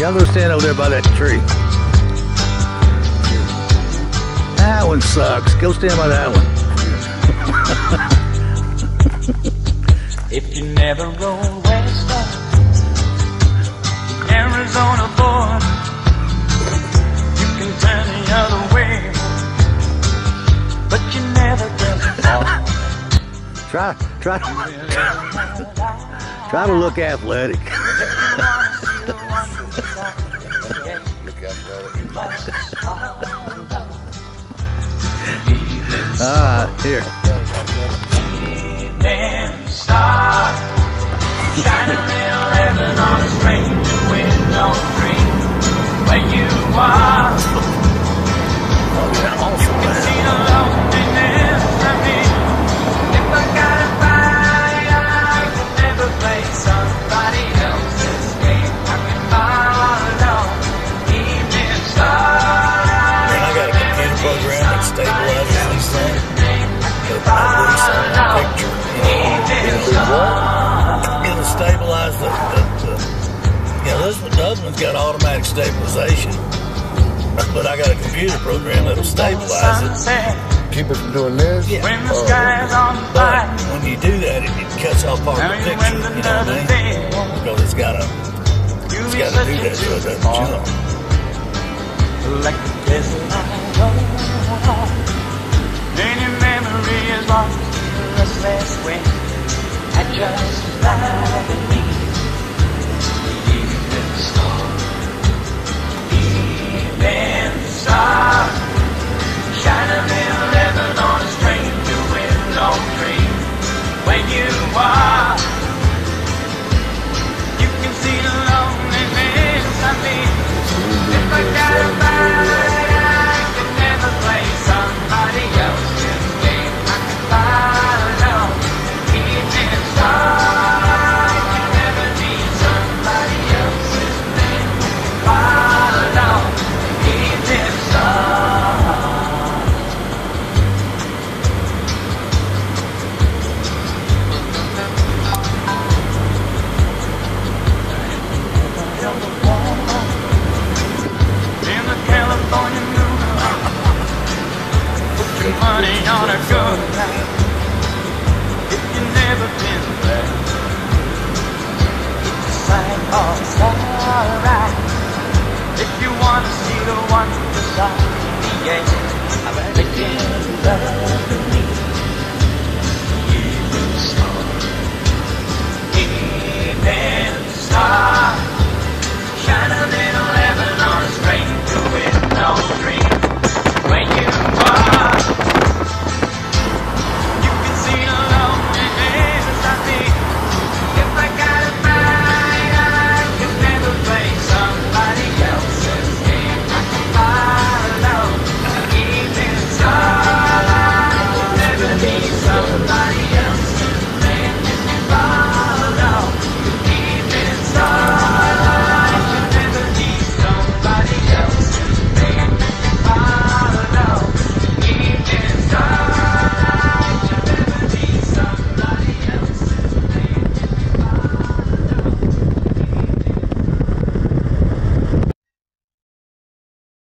Y'all go stand over there by that tree. That one sucks. Go stand by that one. If you never roll west of the Arizona border, you can turn the other way, but you never get. Try, try, try to look athletic. Right, here. One, the other one's got automatic stabilization. But I got a computer program that'll stabilize it. Keep it from doing this. Yeah. When the Oh, sky's on But fire, when you do that, it, it cuts off part of the picture. win You know what I mean? Because it's got to You it's be got to do a that so it doesn't superstar. jump. Like the desert I Put money on a good night. If you've never been there, it's a sign of. If you want to see the wonders of the air,